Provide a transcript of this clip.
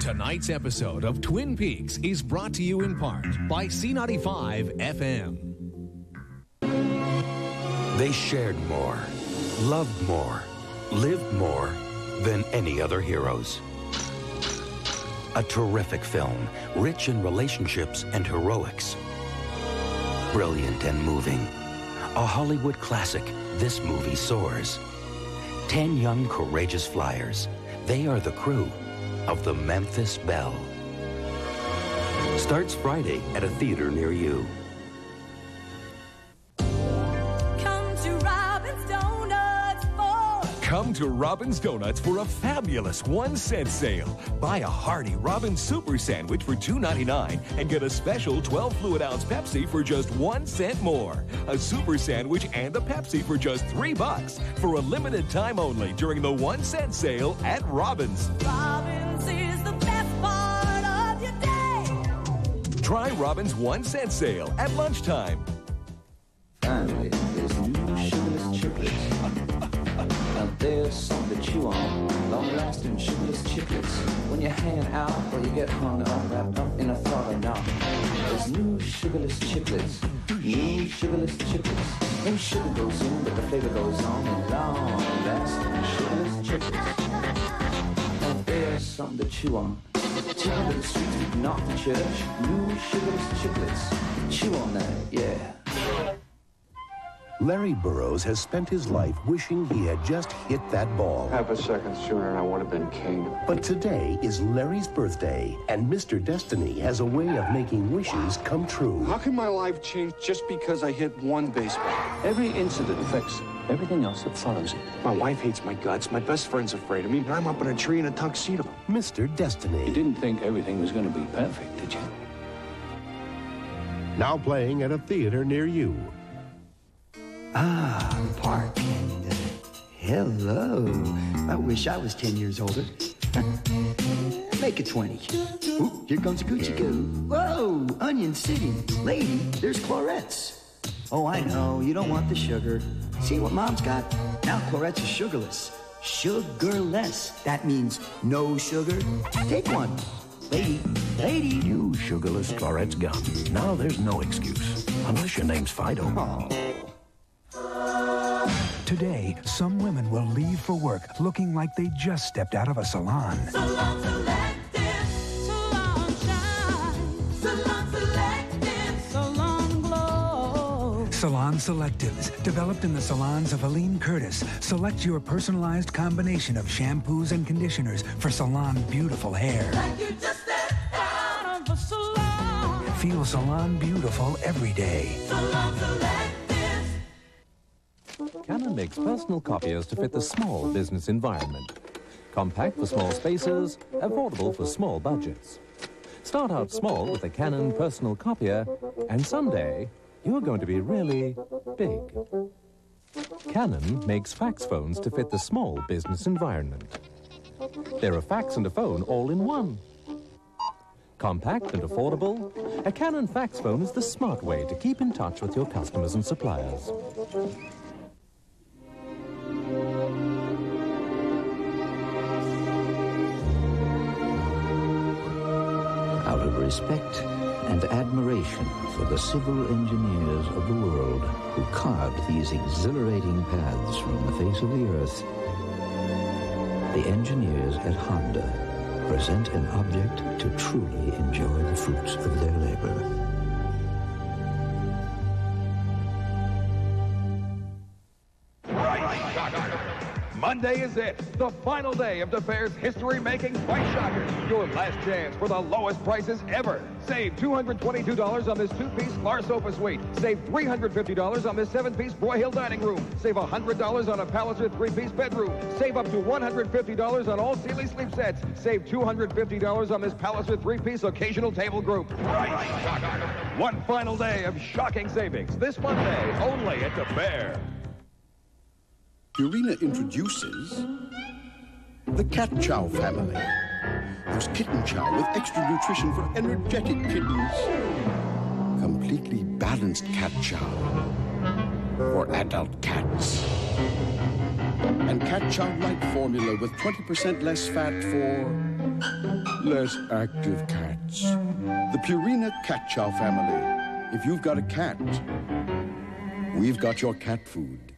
Tonight's episode of Twin Peaks is brought to you in part by C95 FM. They shared more, loved more, lived more than any other heroes. A terrific film, rich in relationships and heroics. Brilliant and moving. A Hollywood classic, this movie soars. Ten young, courageous flyers. They are the crew of the Memphis Belle. Starts Friday at a theater near you. Come to Robin's Donuts for a fabulous one cent sale. Buy a hearty Robin's Super Sandwich for $2.99 and get a special 12 fluid ounce Pepsi for just one cent more. A Super Sandwich and a Pepsi for just three bucks for a limited time only during the one cent sale at Robin's. Robin's is the best part of your day. Try Robin's one cent sale at lunchtime. Finally, there's something to chew on. Long-lasting sugarless chiclets. When you hang out or you get hung up, wrapped up in a thought or not. There's new sugarless chiclets. New sugarless chiclets. No sugar goes in, but the flavor goes on. And long-lasting sugarless chiclets. Now there's something to chew on. It to the streets, not the church. New sugarless chiclets. Chew on that, yeah. Larry Burrows has spent his life wishing he had just hit that ball. Half a second sooner and I would have been king. But today is Larry's birthday, and Mr. Destiny has a way of making wishes come true. How can my life change just because I hit one baseball? Every incident affects everything else that follows it. My wife hates my guts. My best friend's afraid of me. And I'm up in a tree in a tuxedo. Mr. Destiny. You Destiny. didn't think everything was going to be perfect, did you? Now playing at a theater near you. Ah, Park. And, uh, hello. I wish I was 10 years older. Make it 20. Ooh, here comes a Gucci Goo. Whoa, Onion City. Lady, there's Clorets. Oh, I know, you don't want the sugar. See what Mom's got? Now Clorets is sugarless. Sugarless. That means no sugar. Take one. Lady, lady. New sugarless Clorets gum. Now there's no excuse. Unless your name's Fido. Oh. Today, some women will leave for work looking like they just stepped out of a salon. Salon Selective, Salon Shine, Salon Selective, Salon Glow. Salon Selectives, developed in the salons of Helene Curtis. Select your personalized combination of shampoos and conditioners for salon beautiful hair. Like you just stepped out of a salon. Feel salon beautiful every day. Salon. Canon makes personal copiers to fit the small business environment. Compact for small spaces, affordable for small budgets. Start out small with a Canon personal copier, and someday you're going to be really big. Canon makes fax phones to fit the small business environment. They're a fax and a phone all in one. Compact and affordable, a Canon fax phone is the smart way to keep in touch with your customers and suppliers. Out of respect and admiration for the civil engineers of the world who carved these exhilarating paths from the face of the earth, the engineers at Honda present an object to truly enjoy the fruits of their labor. Monday is it, the final day of De Fehr's history-making Price Shockers. Your last chance for the lowest prices ever. Save $222 on this two-piece Lar Sofa Suite. Save $350 on this seven-piece Broyhill Dining Room. Save $100 on a Palliser three-piece bedroom. Save up to $150 on all Sealy sleep sets. Save $250 on this Palliser three-piece occasional table group. Price Shockers. One final day of shocking savings. This Monday, only at the fair. Purina introduces the Cat Chow family. There's kitten chow with extra nutrition for energetic kittens. Completely balanced cat chow for adult cats. And Cat Chow Light formula with 20% less fat for less active cats. The Purina Cat Chow family. If you've got a cat, we've got your cat food.